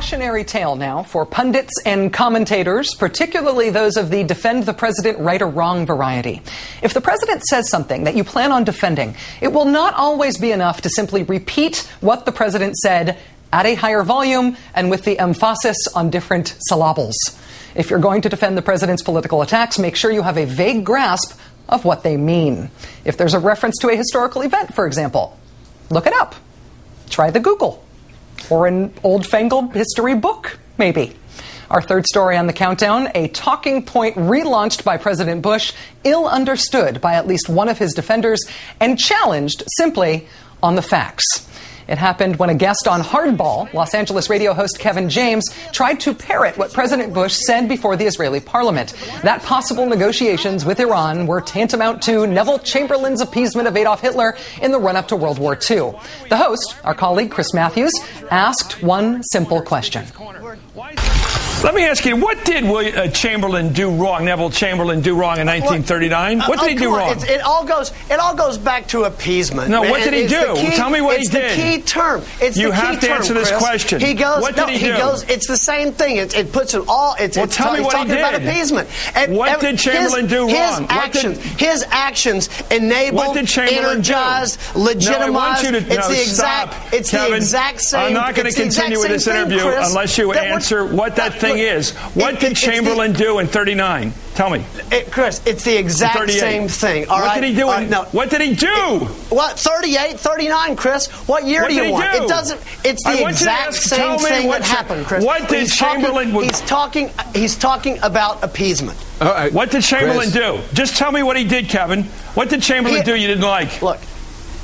cautionary tale now for pundits and commentators, particularly those of the defend the president right or wrong variety. If the president says something that you plan on defending, it will not always be enough to simply repeat what the president said at a higher volume and with the emphasis on different syllables. If you're going to defend the president's political attacks, make sure you have a vague grasp of what they mean. If there's a reference to a historical event, for example, look it up. Try the Google or an old fangled history book, maybe. Our third story on the countdown a talking point relaunched by President Bush, ill understood by at least one of his defenders, and challenged simply on the facts. It happened when a guest on Hardball, Los Angeles radio host Kevin James, tried to parrot what President Bush said before the Israeli parliament. That possible negotiations with Iran were tantamount to Neville Chamberlain's appeasement of Adolf Hitler in the run up to World War II. The host, our colleague Chris Matthews, asked one simple question. Let me ask you, what did William, uh, Chamberlain do wrong? Neville Chamberlain do wrong in 1939? What did he do wrong? It all goes. It all goes back to appeasement. No, man. what did he It's do? key- Tell me what he did. it's did. the key term. It's You the key have to term, answer this Chris. question. He goes. What no, did he do? goes. It's the same thing. It, it puts it all. It's, Well, it's tell me what he talking about appeasement. And What every- did Chamberlain his, do his wrong? Did- actions. his actions enabled, did energized, do? legitimized. No, I want you to it's no, the exact. stop. It's Kevin, the exact same. I'm not going to continue with this interview unless you answer what that that- thing look, is. What it- did it's the- Chamberlain do in 39? Tell me. It, Chris, it's the exact same thing. All what right? did he do? All in- right, no. What did he do? What 38, 39, Chris? What year What do you did he want? do? It doesn't. It's the I want you to exact ask- same thing what that happened, Chris. what did he's Chamberlain- Talking, he's talking. He's talking about appeasement. All right. What did Chamberlain Chris. do? Just tell me what he did, Kevin. What did Chamberlain He- do you didn't like? Look.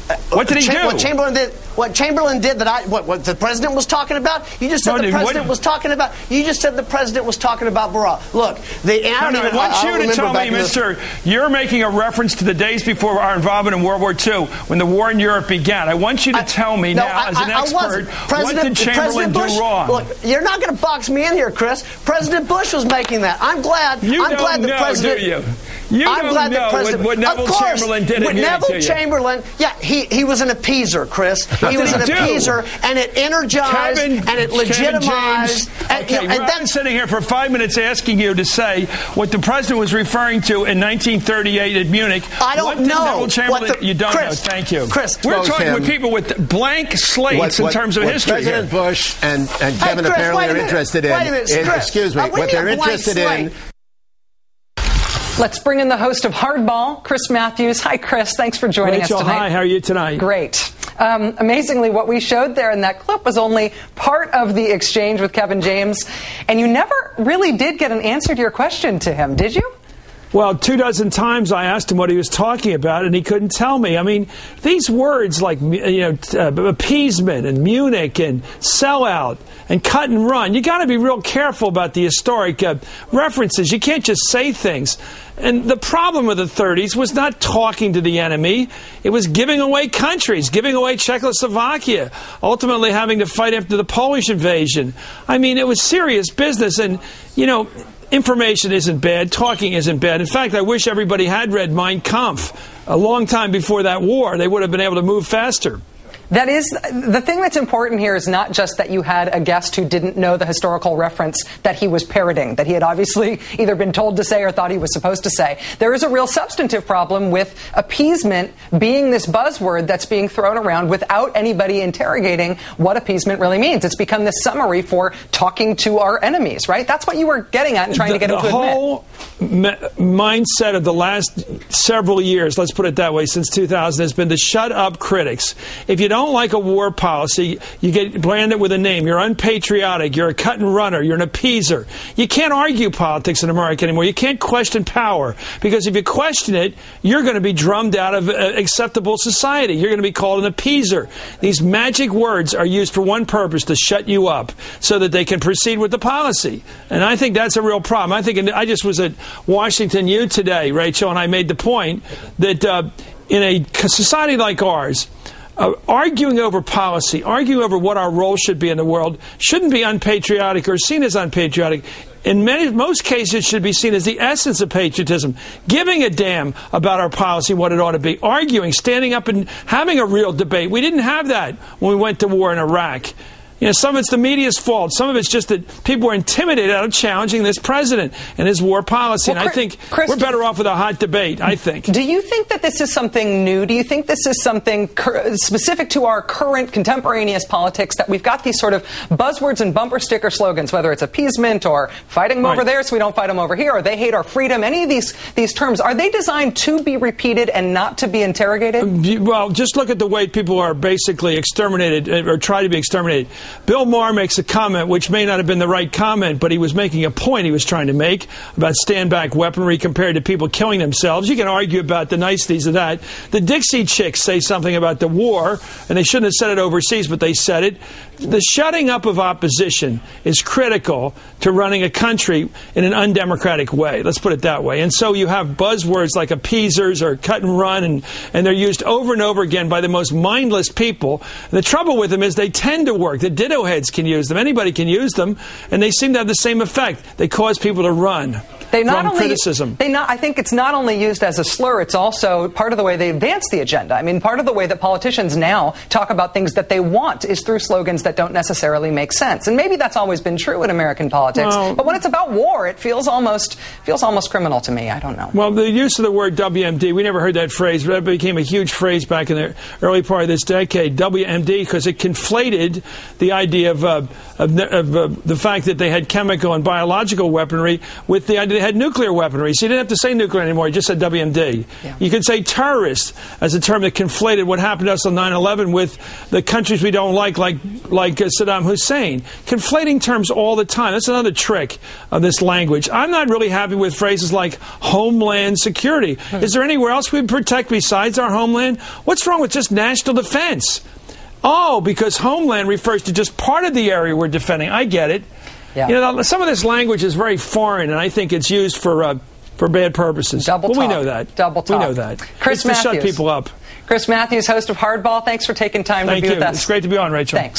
uh, What did he Cha- do? What Chamberlain did. What Chamberlain did that I. What, what the president was talking about. You just said No, the dude, what- president was talking about. You just said the president was talking about Barack. Look, the. I No, no, I even- want I- I you to tell me, Mister, you're making a reference to the days before our involvement in World War II, when the war in Europe began. I want you to I- tell me no, now, I- as an I- I expert, what President- did Chamberlain President Bush, do wrong? Look, you're not going to box me in here, Chris. President Bush was making that. I'm glad. You I'm glad the know, president. Do you? You I'm glad know the president. what Neville of course, Chamberlain did with Neville to you. Chamberlain, yeah, he, he was an appeaser, Chris. He was he an do? appeaser, and it energized Kevin, and it legitimized. And, okay, you know, and I've been sitting here for five minutes asking you to say what the president was referring to in 1938 at Munich. I don't what know Neville Chamberlain, what the- you don't Chris, know. Thank you. Chris, we're talking with people with blank slates in terms of what history. here. President Bush and, and Hey, Kevin Chris, apparently are interested in. Minute, is- excuse me. Uh, what what do you they're mean a interested in. Let's bring in the host of Hardball, Chris Matthews. Hi, Chris. Thanks for joining Rachel, us tonight. hi. How are you tonight? Great. Um, amazingly, what we showed there in that clip was only part of the exchange with Kevin James, and you never really did get an answer to your question to him, did you? Well, two dozen times I asked him what he was talking about, and he couldn't tell me. I mean, these words like you know uh, appeasement and Munich and sellout and cut and run. You got to be real careful about the historic uh, references. You can't just say things. And the problem of the 30s was not talking to the enemy; it was giving away countries, giving away Czechoslovakia, ultimately having to fight after the Polish invasion. I mean, it was serious business, and you know information isn't bad, talking isn't bad. In fact, I wish everybody had read Mein Kampf a long time before that war. They would have been able to move faster. That is the thing that's important here is not just that you had a guest who didn't know the historical reference that he was parroting, that he had obviously either been told to say or thought he was supposed to say. There is a real substantive problem with appeasement being this buzzword that's being thrown around without anybody interrogating what appeasement really means. It's become this summary for talking to our enemies, right? That's what you were getting at and trying the, to get the to admit. whole me- mindset of the last several years, let's put it that way, since 2000 has been to shut up critics. If you don't like a war policy, you get branded with a name. You're unpatriotic. You're a cut and runner. You're an appeaser. You can't argue politics in America anymore. You can't question power because if you question it, you're going to be drummed out of uh, acceptable society. You're going to be called an appeaser. These magic words are used for one purpose to shut you up so that they can proceed with the policy. And I think that's a real problem. I think I just was at Washington U today, Rachel, and I made the point that uh, in a society like ours, uh, arguing over policy, arguing over what our role should be in the world, shouldn't be unpatriotic or seen as unpatriotic. In many, most cases, it should be seen as the essence of patriotism. Giving a damn about our policy, what it ought to be. Arguing, standing up and having a real debate. We didn't have that when we went to war in Iraq. You know, some of it's the media's fault. Some of it's just that people are intimidated out of challenging this president and his war policy. Well, and I think Chris, we're better off with a hot debate, I think. Do you think that this is something new? Do you think this is something specific to our current contemporaneous politics that we've got these sort of buzzwords and bumper sticker slogans, whether it's appeasement or fighting them Right. over there so we don't fight them over here, or they hate our freedom, any of these, these terms, are they designed to be repeated and not to be interrogated? Well, just look at the way people are basically exterminated uh, or try to be exterminated. Bill Maher makes a comment which may not have been the right comment, but he was making a point he was trying to make about stand back weaponry compared to people killing themselves. You can argue about the niceties of that. The Dixie Chicks say something about the war, and they shouldn't have said it overseas, but they said it. The shutting up of opposition is critical to running a country in an undemocratic way. Let's put it that way. And so you have buzzwords like appeasers or cut and run, and, and they're used over and over again by the most mindless people. And the trouble with them is they tend to work. The ditto heads can use them. Anybody can use them, and they seem to have the same effect. They cause people to run They not from only criticism. They not. I think it's not only used as a slur. It's also part of the way they advance the agenda. I mean, part of the way that politicians now talk about things that they want is through slogans that don't necessarily make sense. And maybe that's always been true in American politics. Well- but when it's about war, it feels almost feels almost criminal to me. I don't know. Well, the use of the word WMD, we never heard that phrase, but that became a huge phrase back in the early part of this decade, WMD, because it conflated the idea of, uh, of, of uh, the fact that they had chemical and biological weaponry with the idea they had nuclear weaponry. So you didn't have to say nuclear anymore, you just said WMD. Yeah. You could say terrorist as a term that conflated what happened to us on 9 11 with the countries we don't like, like, like uh, Saddam Hussein. Conflating terms all the time. That's another trick of this language. I'm not really happy with phrases like homeland security. Is there anywhere else we protect besides our homeland? What's wrong with just national defense? Oh, because homeland refers to just part of the area we're defending. I get it. Yeah. You know, some of this language is very foreign, and I think it's used for uh, for bad purposes. Double well, we know that. Double talk. We know that. Chris it's to shut Matthews. people up. Chris Matthews, host of Hardball. Thanks for taking time Thank to be you. with us. It's great to be on, Rachel. Thanks.